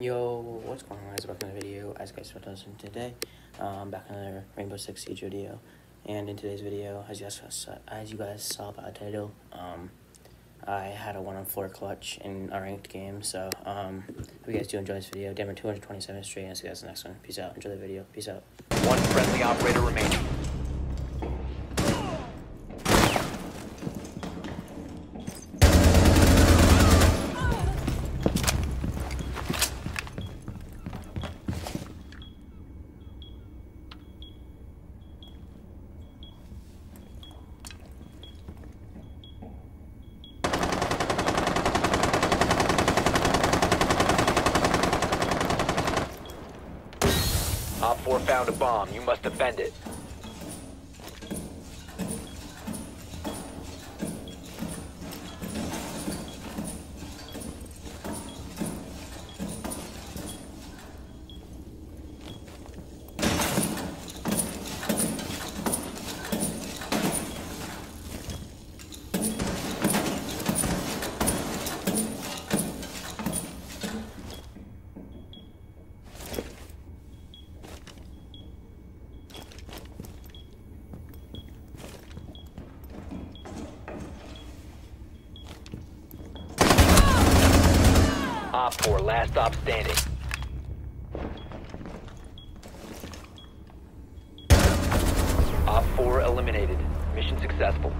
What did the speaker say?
Yo, what's going on guys? Welcome to the video. As guys what us today, um, back in another Rainbow Six Siege video. And in today's video, as you guys, as you guys saw by the title, um, I had a one on four clutch in a ranked game. So, um, hope you guys do enjoy this video. Denver 227 straight, and I'll see you guys in the next one. Peace out. Enjoy the video. Peace out. One friendly operator remaining. Op 4 found a bomb. You must defend it. Op 4, last stop standing. Op 4 eliminated. Mission successful.